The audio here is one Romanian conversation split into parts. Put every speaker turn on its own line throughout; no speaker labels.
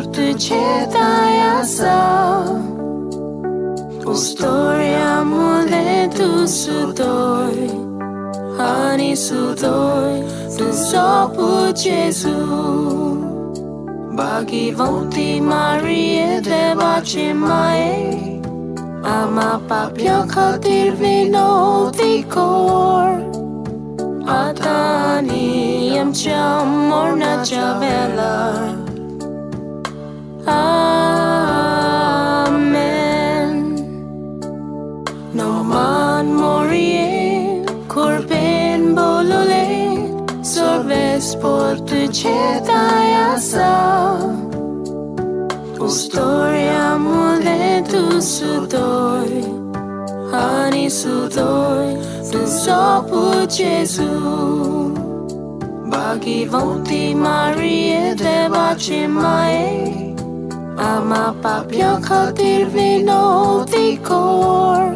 por të qetaja sa U storia mu dhe tu sudoj Ani sudoj të sopu Gjesu Bagi vonti Marie dhe baci mae Ama papja ka vino t'i kor Atani jam qa morna qa Sorves por të qeta jasa U storia mu dhe tu sudoj Ani sudoj të sopu Gjesu Bagi vonti Marie dhe baci mae Ama papja ka vino t'i kor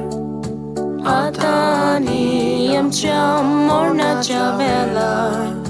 Atani jem qa morna qa velar